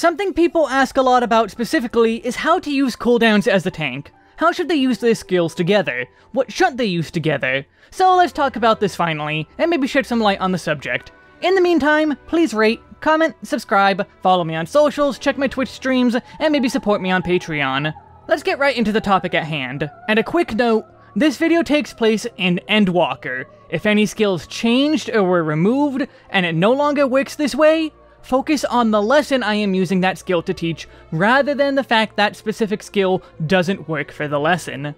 Something people ask a lot about specifically is how to use cooldowns as a tank. How should they use their skills together? What shouldn't they use together? So let's talk about this finally, and maybe shed some light on the subject. In the meantime, please rate, comment, subscribe, follow me on socials, check my Twitch streams, and maybe support me on Patreon. Let's get right into the topic at hand. And a quick note, this video takes place in Endwalker. If any skills changed or were removed, and it no longer works this way, focus on the lesson I am using that skill to teach, rather than the fact that specific skill doesn't work for the lesson.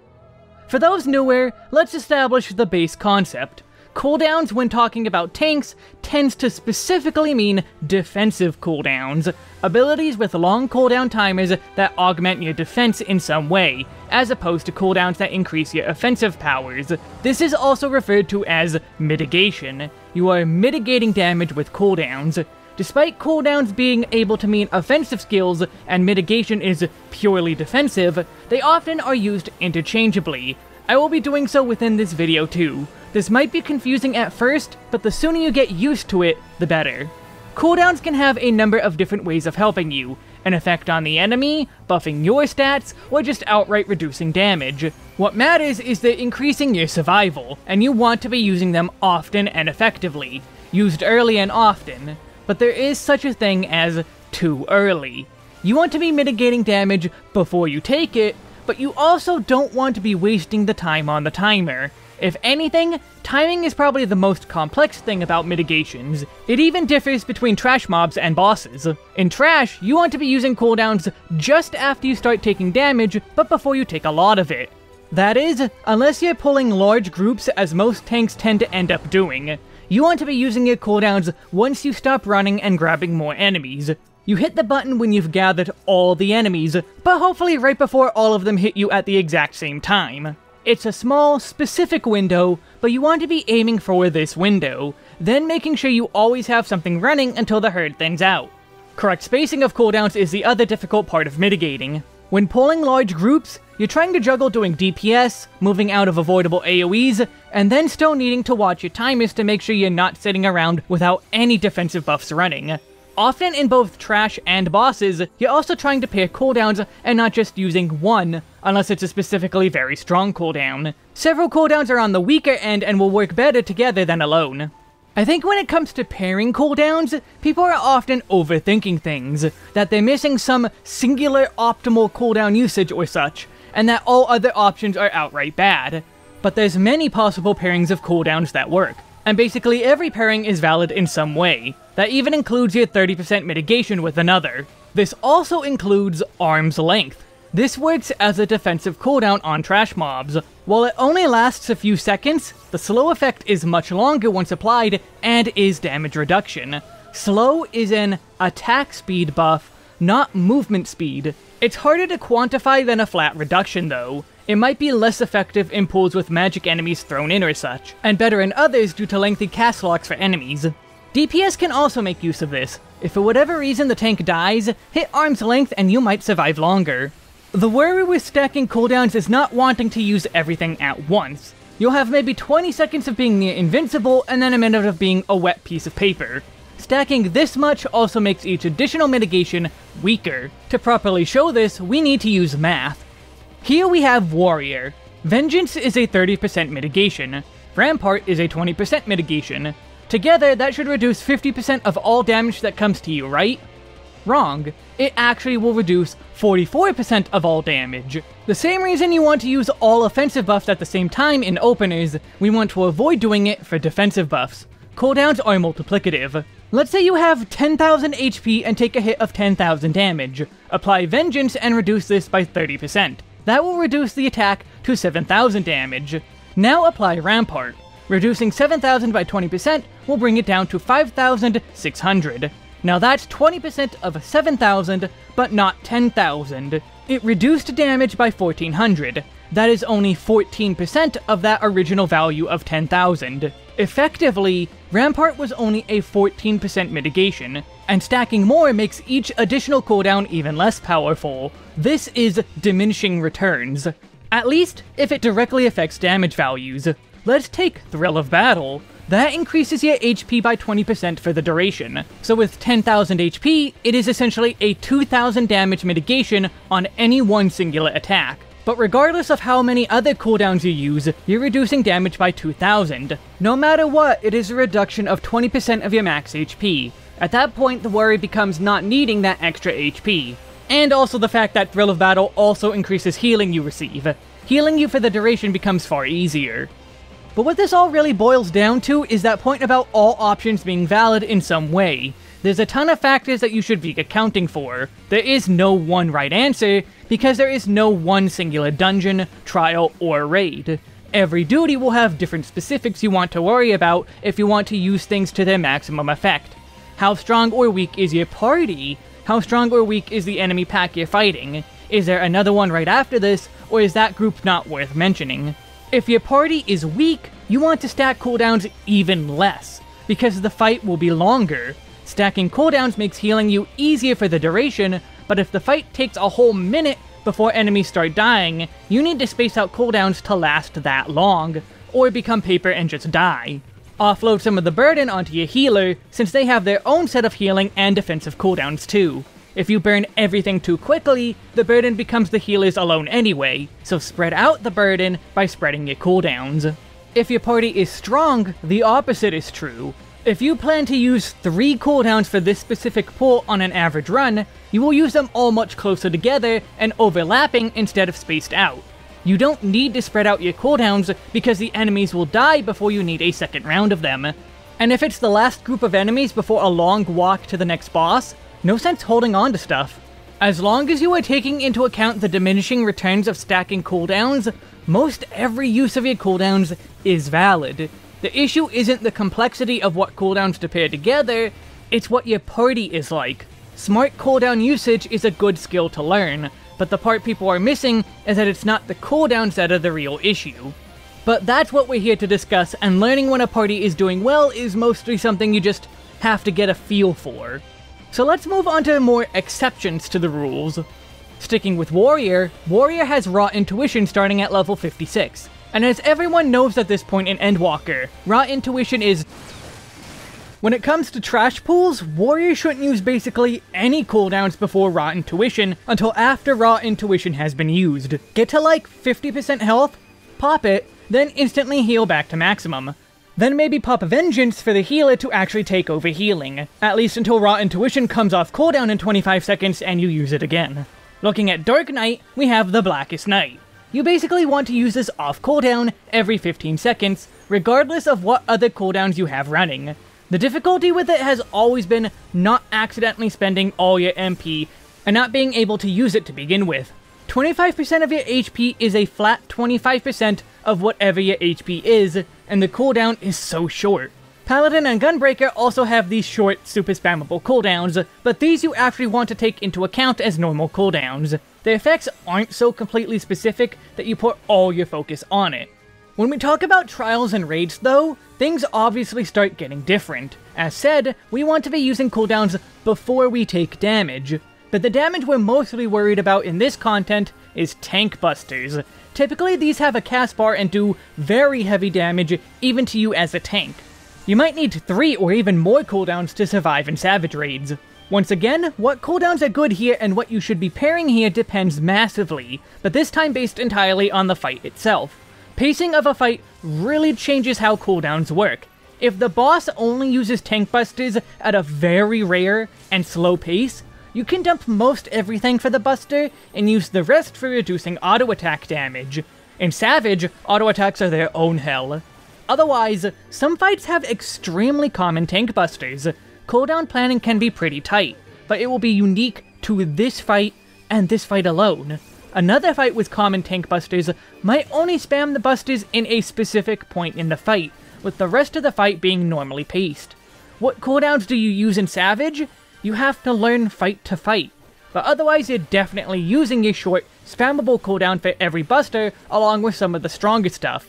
For those newer, let's establish the base concept. Cooldowns when talking about tanks tends to specifically mean defensive cooldowns, abilities with long cooldown timers that augment your defense in some way, as opposed to cooldowns that increase your offensive powers. This is also referred to as mitigation. You are mitigating damage with cooldowns. Despite cooldowns being able to mean offensive skills and mitigation is purely defensive, they often are used interchangeably. I will be doing so within this video too. This might be confusing at first, but the sooner you get used to it, the better. Cooldowns can have a number of different ways of helping you, an effect on the enemy, buffing your stats, or just outright reducing damage. What matters is they're increasing your survival, and you want to be using them often and effectively, used early and often. But there is such a thing as too early. You want to be mitigating damage before you take it, but you also don't want to be wasting the time on the timer. If anything, timing is probably the most complex thing about mitigations. It even differs between trash mobs and bosses. In trash, you want to be using cooldowns just after you start taking damage, but before you take a lot of it. That is, unless you're pulling large groups as most tanks tend to end up doing. You want to be using your cooldowns once you stop running and grabbing more enemies. You hit the button when you've gathered all the enemies, but hopefully right before all of them hit you at the exact same time. It's a small, specific window, but you want to be aiming for this window, then making sure you always have something running until the herd thins out. Correct spacing of cooldowns is the other difficult part of mitigating. When pulling large groups, you're trying to juggle doing DPS, moving out of avoidable AoEs, and then still needing to watch your timers to make sure you're not sitting around without any defensive buffs running. Often in both trash and bosses, you're also trying to pair cooldowns and not just using one, unless it's a specifically very strong cooldown. Several cooldowns are on the weaker end and will work better together than alone. I think when it comes to pairing cooldowns, people are often overthinking things, that they're missing some singular optimal cooldown usage or such, and that all other options are outright bad. But there's many possible pairings of cooldowns that work, and basically every pairing is valid in some way. That even includes your 30% mitigation with another. This also includes arm's length. This works as a defensive cooldown on trash mobs. While it only lasts a few seconds, the slow effect is much longer once applied and is damage reduction. Slow is an attack speed buff, not movement speed. It's harder to quantify than a flat reduction though. It might be less effective in pools with magic enemies thrown in or such, and better in others due to lengthy cast locks for enemies. DPS can also make use of this. If for whatever reason the tank dies, hit arm's length and you might survive longer. The worry with stacking cooldowns is not wanting to use everything at once. You'll have maybe 20 seconds of being near invincible and then a minute of being a wet piece of paper. Stacking this much also makes each additional mitigation weaker. To properly show this, we need to use math. Here we have Warrior. Vengeance is a 30% mitigation. Rampart is a 20% mitigation. Together, that should reduce 50% of all damage that comes to you, right? Wrong. It actually will reduce 44% of all damage. The same reason you want to use all offensive buffs at the same time in openers, we want to avoid doing it for defensive buffs. Cooldowns are multiplicative. Let's say you have 10,000 HP and take a hit of 10,000 damage. Apply Vengeance and reduce this by 30%. That will reduce the attack to 7,000 damage. Now apply Rampart. Reducing 7,000 by 20% will bring it down to 5,600. Now that's 20% of 7,000, but not 10,000. It reduced damage by 1,400. That is only 14% of that original value of 10,000. Effectively, Rampart was only a 14% mitigation, and stacking more makes each additional cooldown even less powerful. This is diminishing returns. At least, if it directly affects damage values. Let's take Thrill of Battle. That increases your HP by 20% for the duration. So with 10,000 HP, it is essentially a 2,000 damage mitigation on any one singular attack. But regardless of how many other cooldowns you use, you're reducing damage by 2000. No matter what, it is a reduction of 20% of your max HP. At that point, the worry becomes not needing that extra HP. And also the fact that Thrill of Battle also increases healing you receive. Healing you for the duration becomes far easier. But what this all really boils down to is that point about all options being valid in some way. There's a ton of factors that you should be accounting for. There is no one right answer, because there is no one singular dungeon, trial, or raid. Every duty will have different specifics you want to worry about if you want to use things to their maximum effect. How strong or weak is your party? How strong or weak is the enemy pack you're fighting? Is there another one right after this, or is that group not worth mentioning? If your party is weak, you want to stack cooldowns even less, because the fight will be longer. Stacking cooldowns makes healing you easier for the duration, but if the fight takes a whole minute before enemies start dying, you need to space out cooldowns to last that long, or become paper and just die. Offload some of the burden onto your healer, since they have their own set of healing and defensive cooldowns too. If you burn everything too quickly, the burden becomes the healer's alone anyway, so spread out the burden by spreading your cooldowns. If your party is strong, the opposite is true. If you plan to use 3 cooldowns for this specific pull on an average run, you will use them all much closer together and overlapping instead of spaced out. You don't need to spread out your cooldowns because the enemies will die before you need a second round of them. And if it's the last group of enemies before a long walk to the next boss, no sense holding on to stuff. As long as you are taking into account the diminishing returns of stacking cooldowns, most every use of your cooldowns is valid. The issue isn't the complexity of what cooldowns to pair together, it's what your party is like. Smart cooldown usage is a good skill to learn, but the part people are missing is that it's not the cooldowns that are the real issue. But that's what we're here to discuss, and learning when a party is doing well is mostly something you just have to get a feel for. So let's move on to more exceptions to the rules. Sticking with Warrior, Warrior has Raw Intuition starting at level 56. And as everyone knows at this point in Endwalker, Raw Intuition is... When it comes to trash pools, Warrior shouldn't use basically any cooldowns before Raw Intuition until after Raw Intuition has been used. Get to like 50% health, pop it, then instantly heal back to maximum. Then maybe pop Vengeance for the healer to actually take over healing, at least until Raw Intuition comes off cooldown in 25 seconds and you use it again. Looking at Dark Knight, we have the Blackest Night. You basically want to use this off cooldown every 15 seconds, regardless of what other cooldowns you have running. The difficulty with it has always been not accidentally spending all your MP and not being able to use it to begin with. 25% of your HP is a flat 25% of whatever your HP is, and the cooldown is so short. Paladin and Gunbreaker also have these short, super spammable cooldowns, but these you actually want to take into account as normal cooldowns. The effects aren't so completely specific that you put all your focus on it. When we talk about trials and raids though, things obviously start getting different. As said, we want to be using cooldowns before we take damage, but the damage we're mostly worried about in this content is tank busters. Typically these have a cast bar and do very heavy damage even to you as a tank. You might need 3 or even more cooldowns to survive in Savage Raids. Once again, what cooldowns are good here and what you should be pairing here depends massively, but this time based entirely on the fight itself. Pacing of a fight really changes how cooldowns work. If the boss only uses tank busters at a very rare and slow pace, you can dump most everything for the buster and use the rest for reducing auto attack damage. In Savage, auto attacks are their own hell. Otherwise, some fights have extremely common tank busters, cooldown planning can be pretty tight, but it will be unique to this fight and this fight alone. Another fight with common tank busters might only spam the busters in a specific point in the fight, with the rest of the fight being normally paced. What cooldowns do you use in Savage? You have to learn fight to fight, but otherwise you're definitely using your short, spammable cooldown for every buster along with some of the stronger stuff.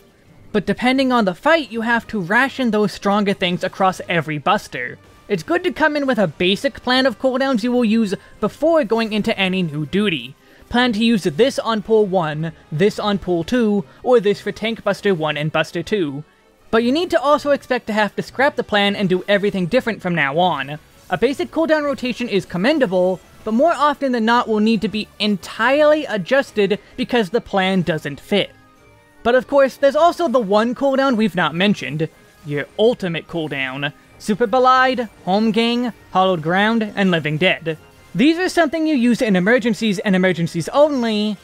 But depending on the fight, you have to ration those stronger things across every buster. It's good to come in with a basic plan of cooldowns you will use before going into any new duty. Plan to use this on pull 1, this on pull 2, or this for Tank Buster 1 and Buster 2. But you need to also expect to have to scrap the plan and do everything different from now on. A basic cooldown rotation is commendable, but more often than not will need to be entirely adjusted because the plan doesn't fit. But of course, there's also the one cooldown we've not mentioned, your ultimate cooldown. Superbolide, Holmgang, Hallowed Ground, and Living Dead. These are something you use in emergencies and emergencies only,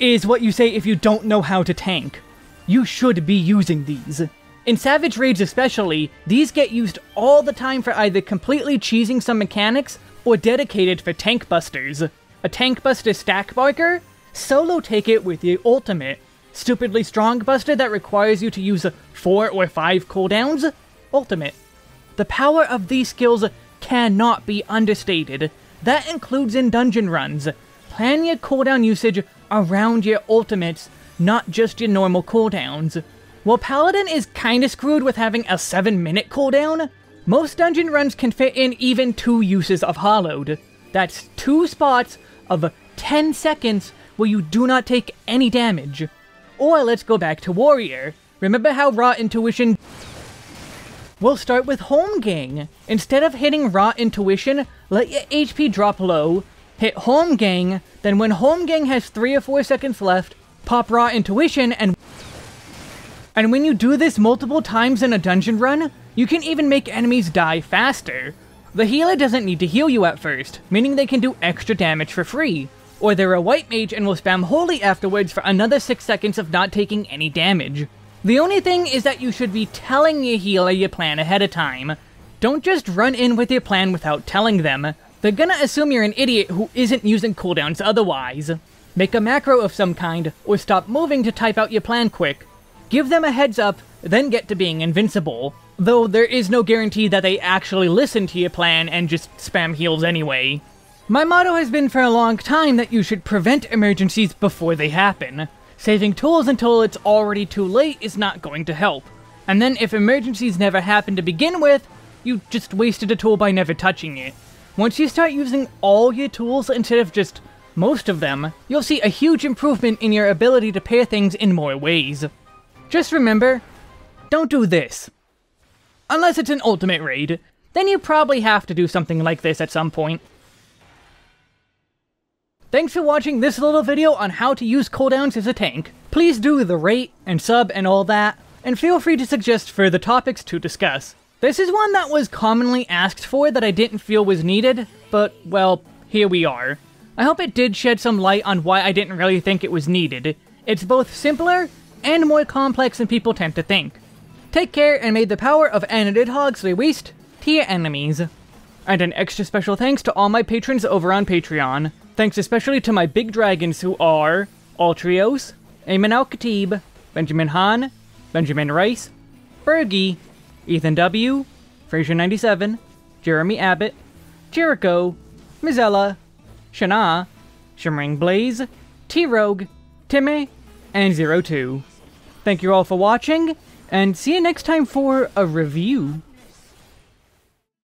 is what you say if you don't know how to tank. You should be using these. In Savage Raids especially, these get used all the time for either completely cheesing some mechanics or dedicated for tank busters. A tank buster stack marker? Solo take it with your ultimate. Stupidly strong buster that requires you to use 4 or 5 cooldowns? Ultimate. The power of these skills cannot be understated. That includes in dungeon runs. Plan your cooldown usage around your ultimates, not just your normal cooldowns. While Paladin is kinda screwed with having a 7 minute cooldown, most dungeon runs can fit in even two uses of Hallowed. That's two spots of 10 seconds where you do not take any damage. Or let's go back to Warrior. Remember how Raw Intuition... We'll start with Holmgang. Instead of hitting Raw Intuition, let your HP drop low, hit Holmgang, then when Holmgang has 3 or 4 seconds left, pop Raw Intuition and and when you do this multiple times in a dungeon run, you can even make enemies die faster. The healer doesn't need to heal you at first, meaning they can do extra damage for free. Or they're a white mage and will spam Holy afterwards for another 6 seconds of not taking any damage. The only thing is that you should be telling your healer your plan ahead of time. Don't just run in with your plan without telling them. They're gonna assume you're an idiot who isn't using cooldowns otherwise. Make a macro of some kind, or stop moving to type out your plan quick. Give them a heads up, then get to being invincible. Though there is no guarantee that they actually listen to your plan and just spam heals anyway. My motto has been for a long time that you should prevent emergencies before they happen. Saving tools until it's already too late is not going to help. And then if emergencies never happen to begin with, you just wasted a tool by never touching it. Once you start using all your tools instead of just most of them, you'll see a huge improvement in your ability to pair things in more ways. Just remember, don't do this. Unless it's an ultimate raid, then you probably have to do something like this at some point. Thanks for watching this little video on how to use cooldowns as a tank. Please do the rate and sub and all that, and feel free to suggest further topics to discuss. This is one that was commonly asked for that I didn't feel was needed, but, well, here we are. I hope it did shed some light on why I didn't really think it was needed. It's both simpler and more complex than people tend to think. Take care and may the power of Anidid Hogs lay waste to your enemies. And an extra special thanks to all my patrons over on Patreon. Thanks especially to my big dragons who are Altrios, Ayman Al Khatib, Benjamin Hahn, Benjamin Rice, Bergie, Ethan W., Fraser97, Jeremy Abbott, Jericho, Mizella, Shana, Shimmering Blaze, T-Rogue, Timmy, and Zero Two. Thank you all for watching, and see you next time for a review.